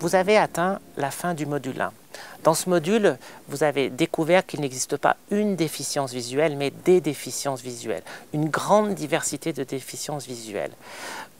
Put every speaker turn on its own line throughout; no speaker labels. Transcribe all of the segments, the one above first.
Vous avez atteint la fin du module 1. Dans ce module, vous avez découvert qu'il n'existe pas une déficience visuelle, mais des déficiences visuelles, une grande diversité de déficiences visuelles.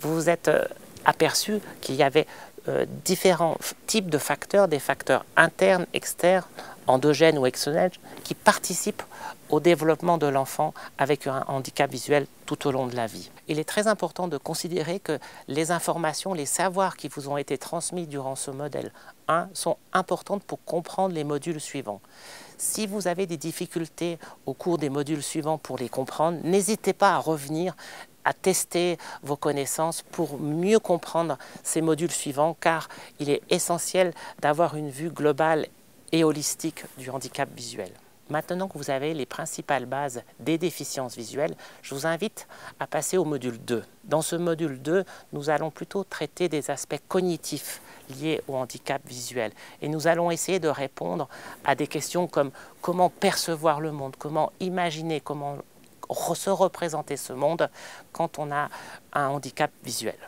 Vous vous êtes euh, aperçu qu'il y avait euh, différents types de facteurs, des facteurs internes, externes, endogènes ou exogènes, qui participent au développement de l'enfant avec un handicap visuel tout au long de la vie. Il est très important de considérer que les informations, les savoirs qui vous ont été transmis durant ce modèle 1 sont importantes pour comprendre les modules suivants. Si vous avez des difficultés au cours des modules suivants pour les comprendre, n'hésitez pas à revenir à tester vos connaissances pour mieux comprendre ces modules suivants car il est essentiel d'avoir une vue globale et holistique du handicap visuel. Maintenant que vous avez les principales bases des déficiences visuelles, je vous invite à passer au module 2. Dans ce module 2, nous allons plutôt traiter des aspects cognitifs liés au handicap visuel. Et nous allons essayer de répondre à des questions comme comment percevoir le monde, comment imaginer, comment se représenter ce monde quand on a un handicap visuel.